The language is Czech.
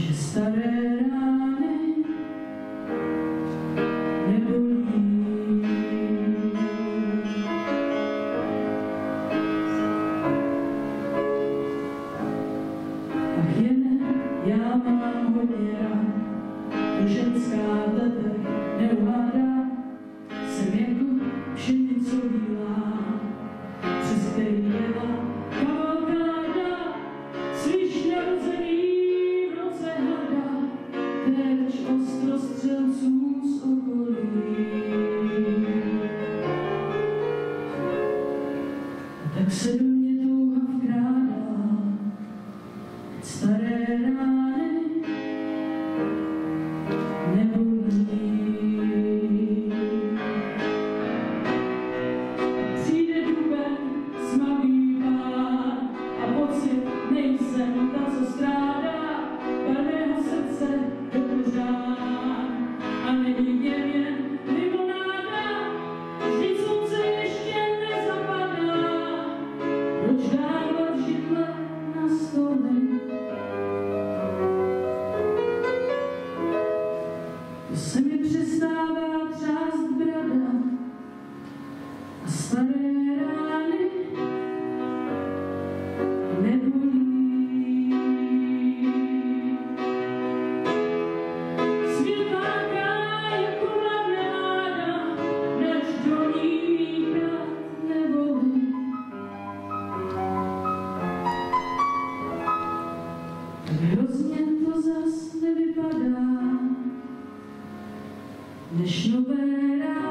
že staré rány nebolí. Ach jen já mám hodně rád, to ženská tady Tak se do mě touha vkrádá, staré rány nebolí. Přijde duben, smavý pán a pocit nejsem ta, co strádá, se mi přestává třást brada, a staré rány nebolí. Jako hrozně to zas nevypadá, Vishnu Paraya